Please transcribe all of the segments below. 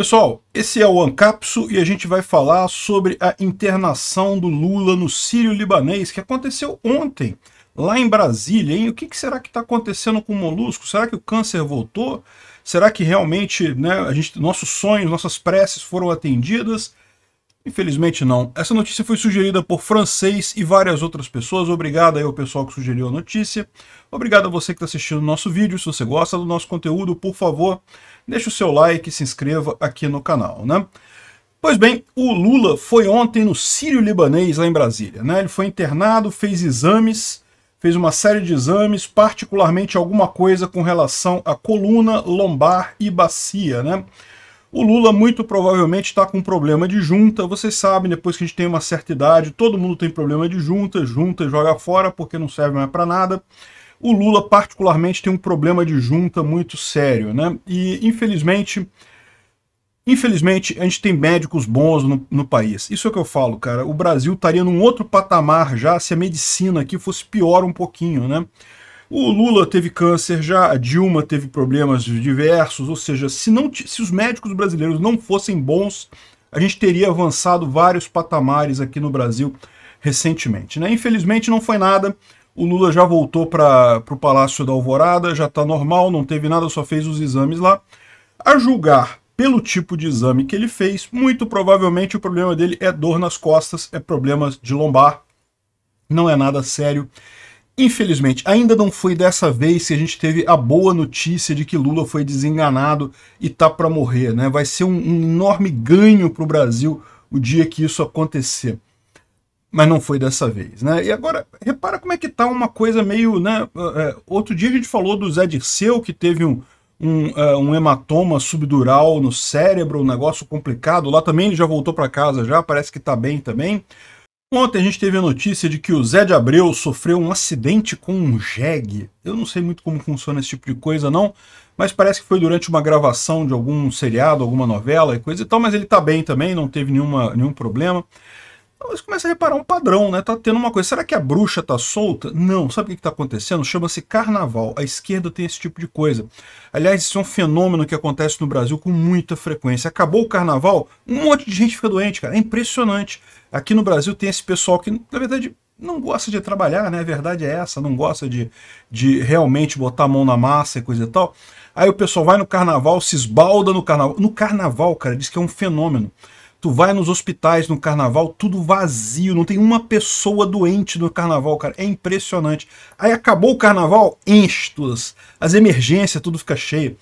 Pessoal, esse é o Ancapso e a gente vai falar sobre a internação do Lula no Sírio Libanês, que aconteceu ontem, lá em Brasília. Hein? O que, que será que está acontecendo com o Molusco? Será que o câncer voltou? Será que realmente né, a gente, nossos sonhos, nossas preces foram atendidas? Infelizmente não. Essa notícia foi sugerida por francês e várias outras pessoas. Obrigado aí ao pessoal que sugeriu a notícia. Obrigado a você que está assistindo o nosso vídeo. Se você gosta do nosso conteúdo, por favor, deixe o seu like e se inscreva aqui no canal. Né? Pois bem, o Lula foi ontem no Sírio Libanês, lá em Brasília. Né? Ele foi internado, fez exames, fez uma série de exames, particularmente alguma coisa com relação à coluna, lombar e bacia. Né? O Lula muito provavelmente está com problema de junta. Vocês sabem, depois que a gente tem uma certa idade, todo mundo tem problema de junta, junta joga fora porque não serve mais para nada. O Lula particularmente tem um problema de junta muito sério, né? E infelizmente, infelizmente a gente tem médicos bons no, no país. Isso é o que eu falo, cara. O Brasil estaria num outro patamar já se a medicina aqui fosse pior um pouquinho, né? O Lula teve câncer já, a Dilma teve problemas diversos, ou seja, se, não, se os médicos brasileiros não fossem bons, a gente teria avançado vários patamares aqui no Brasil recentemente. Né? Infelizmente não foi nada, o Lula já voltou para o Palácio da Alvorada, já está normal, não teve nada, só fez os exames lá. A julgar pelo tipo de exame que ele fez, muito provavelmente o problema dele é dor nas costas, é problemas de lombar, não é nada sério. Infelizmente, ainda não foi dessa vez que a gente teve a boa notícia de que Lula foi desenganado e tá para morrer, né? Vai ser um, um enorme ganho para o Brasil o dia que isso acontecer. Mas não foi dessa vez, né? E agora, repara como é que tá uma coisa meio, né? É, outro dia a gente falou do Zé Dirceu, que teve um, um, uh, um hematoma subdural no cérebro, um negócio complicado. Lá também ele já voltou para casa já, parece que tá bem também. Ontem a gente teve a notícia de que o Zé de Abreu sofreu um acidente com um jegue. Eu não sei muito como funciona esse tipo de coisa não, mas parece que foi durante uma gravação de algum seriado, alguma novela e coisa e tal, mas ele tá bem também, não teve nenhuma, nenhum problema. Você começa a reparar um padrão, né? Tá tendo uma coisa. Será que a bruxa tá solta? Não. Sabe o que, que tá acontecendo? Chama-se carnaval. A esquerda tem esse tipo de coisa. Aliás, isso é um fenômeno que acontece no Brasil com muita frequência. Acabou o carnaval, um monte de gente fica doente, cara. É impressionante. Aqui no Brasil tem esse pessoal que, na verdade, não gosta de trabalhar, né? A verdade é essa, não gosta de, de realmente botar a mão na massa e coisa e tal. Aí o pessoal vai no carnaval, se esbalda no carnaval. No carnaval, cara, diz que é um fenômeno. Tu vai nos hospitais no carnaval, tudo vazio, não tem uma pessoa doente no carnaval, cara. É impressionante. Aí acabou o carnaval, enche todas. As emergências, tudo fica cheio.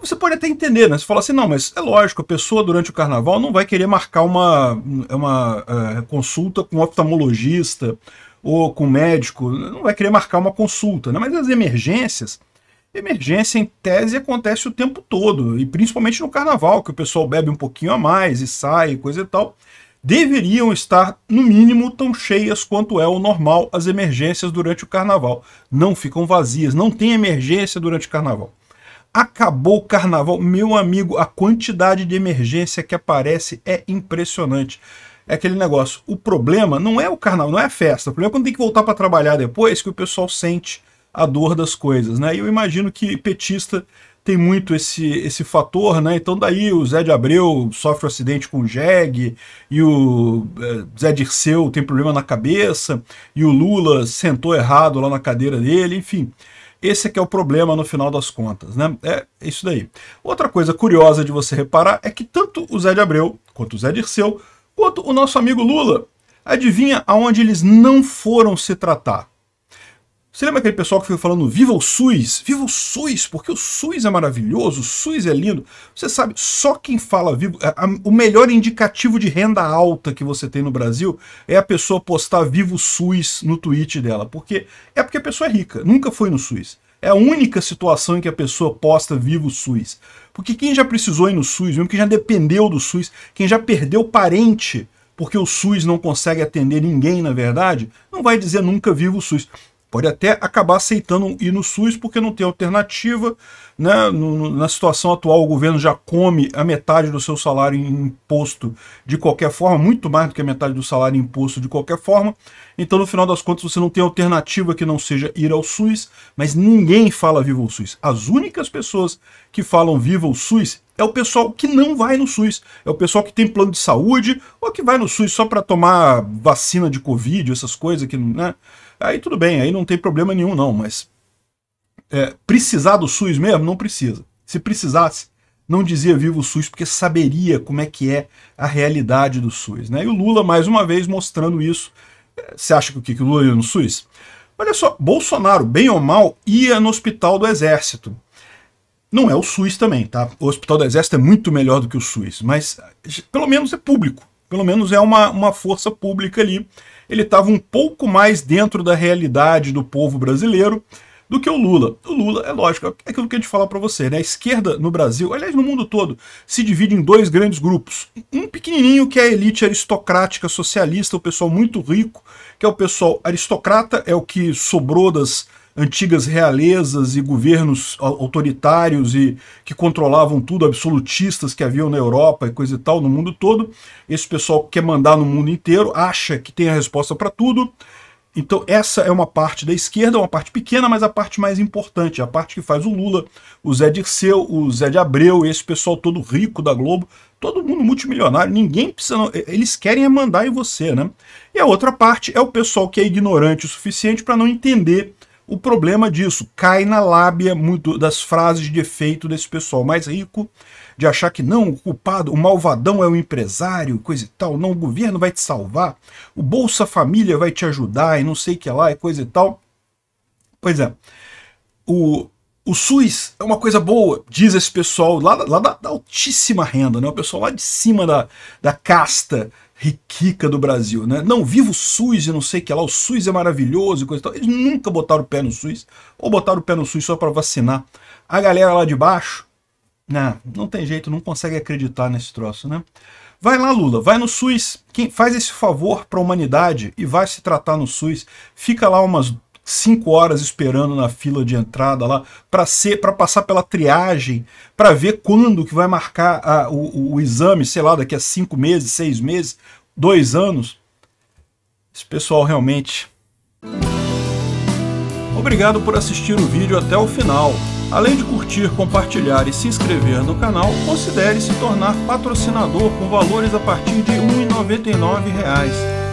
Você pode até entender, né? Você fala assim, não, mas é lógico, a pessoa durante o carnaval não vai querer marcar uma, uma uh, consulta com um oftalmologista ou com um médico, não vai querer marcar uma consulta, né? Mas as emergências, Emergência, em tese, acontece o tempo todo, e principalmente no carnaval, que o pessoal bebe um pouquinho a mais e sai, coisa e tal. Deveriam estar, no mínimo, tão cheias quanto é o normal as emergências durante o carnaval. Não ficam vazias, não tem emergência durante o carnaval. Acabou o carnaval, meu amigo, a quantidade de emergência que aparece é impressionante. É aquele negócio, o problema não é o carnaval, não é a festa, o problema é quando tem que voltar para trabalhar depois que o pessoal sente a dor das coisas, né? E eu imagino que petista tem muito esse, esse fator, né? Então daí o Zé de Abreu sofre um acidente com o Jeg, e o é, Zé Dirceu tem problema na cabeça, e o Lula sentou errado lá na cadeira dele, enfim. Esse é que é o problema no final das contas, né? É isso daí. Outra coisa curiosa de você reparar é que tanto o Zé de Abreu, quanto o Zé Dirceu, quanto o nosso amigo Lula, adivinha aonde eles não foram se tratar? Você lembra aquele pessoal que foi falando viva o SUS? Viva o SUS, porque o SUS é maravilhoso, o SUS é lindo. Você sabe, só quem fala vivo... A, a, o melhor indicativo de renda alta que você tem no Brasil é a pessoa postar vivo SUS no tweet dela. Porque é porque a pessoa é rica, nunca foi no SUS. É a única situação em que a pessoa posta vivo SUS. Porque quem já precisou ir no SUS, mesmo quem já dependeu do SUS, quem já perdeu parente porque o SUS não consegue atender ninguém, na verdade, não vai dizer nunca vivo o SUS. Pode até acabar aceitando ir no SUS porque não tem alternativa. Né? Na situação atual, o governo já come a metade do seu salário em imposto de qualquer forma, muito mais do que a metade do salário em imposto de qualquer forma. Então, no final das contas, você não tem alternativa que não seja ir ao SUS, mas ninguém fala viva o SUS. As únicas pessoas que falam viva o SUS é o pessoal que não vai no SUS. É o pessoal que tem plano de saúde ou que vai no SUS só para tomar vacina de Covid, essas coisas que, né? Aí tudo bem, aí não tem problema nenhum não, mas é, precisar do SUS mesmo? Não precisa. Se precisasse, não dizia viva o SUS, porque saberia como é que é a realidade do SUS. Né? E o Lula, mais uma vez, mostrando isso. Você acha que o? Que o Lula ia no SUS? Olha só, Bolsonaro, bem ou mal, ia no hospital do Exército. Não é o SUS também, tá? O hospital do Exército é muito melhor do que o SUS, mas pelo menos é público. Pelo menos é uma, uma força pública ali ele estava um pouco mais dentro da realidade do povo brasileiro do que o Lula. O Lula, é lógico, é aquilo que a gente fala para você, né? A esquerda no Brasil, aliás, no mundo todo, se divide em dois grandes grupos. Um pequenininho que é a elite aristocrática socialista, o pessoal muito rico, que é o pessoal aristocrata, é o que sobrou das antigas realezas e governos autoritários e que controlavam tudo, absolutistas que haviam na Europa e coisa e tal, no mundo todo. Esse pessoal quer mandar no mundo inteiro, acha que tem a resposta para tudo. Então essa é uma parte da esquerda, uma parte pequena, mas a parte mais importante, a parte que faz o Lula, o Zé Dirceu, o Zé de Abreu, esse pessoal todo rico da Globo, todo mundo multimilionário, ninguém precisa, eles querem é mandar em você, né? E a outra parte é o pessoal que é ignorante o suficiente para não entender o problema disso cai na lábia muito das frases de efeito desse pessoal mais rico, de achar que não, o culpado, o malvadão é o empresário, coisa e tal, não, o governo vai te salvar, o Bolsa Família vai te ajudar e não sei o que lá e coisa e tal. Pois é, o, o SUS é uma coisa boa, diz esse pessoal lá, lá da, da, altíssima renda, né? o pessoal lá de cima da, da casta riquica do Brasil, né? Não, viva o SUS e não sei o que lá, o SUS é maravilhoso e coisa e tal. Eles nunca botaram o pé no SUS, ou botaram o pé no SUS só para vacinar. A galera lá de baixo, né, não tem jeito, não consegue acreditar nesse troço, né? Vai lá, Lula, vai no SUS, quem faz esse favor para a humanidade e vai se tratar no SUS, fica lá umas cinco horas esperando na fila de entrada lá para ser para passar pela triagem para ver quando que vai marcar a, o, o, exame sei lá daqui a cinco meses seis meses dois anos. Esse pessoal realmente. Obrigado por assistir o vídeo até o final. Além de curtir compartilhar e se inscrever no canal considere se tornar patrocinador com valores a partir de R$ 1,99